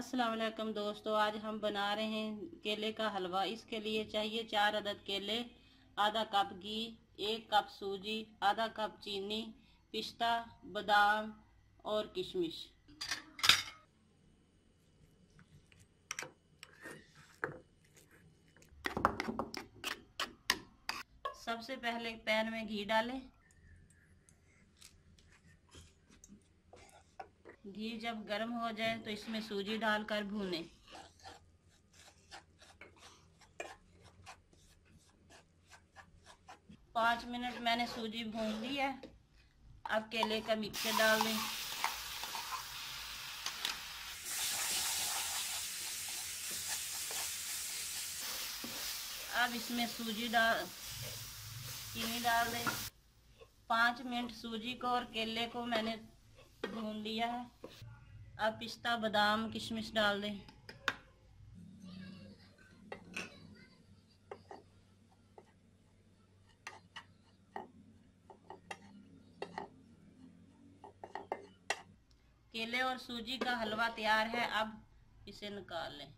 अस्सलाम वालेकुम दोस्तों, आज हम बना रहे हैं केले का हलवा। इसके लिए चाहिए चार अदद केले, आधा कप घी, एक कप सूजी, आधा कप चीनी, पिस्ता, बादाम और किशमिश। सबसे पहले पैन में घी डालें। घी जब गर्म हो जाए तो इसमें सूजी डालकर भूनें। पाँच मिनट मैंने सूजी भून ली है। अब केले का मिक्सर डाल दें। अब इसमें सूजी डाल, चीनी डाल दें। पाँच मिनट सूजी को और केले को मैंने भून लिया है। अब पिस्ता, बादाम, किशमिश डाल दें। केले और सूजी का हलवा तैयार है। अब इसे निकाल लें।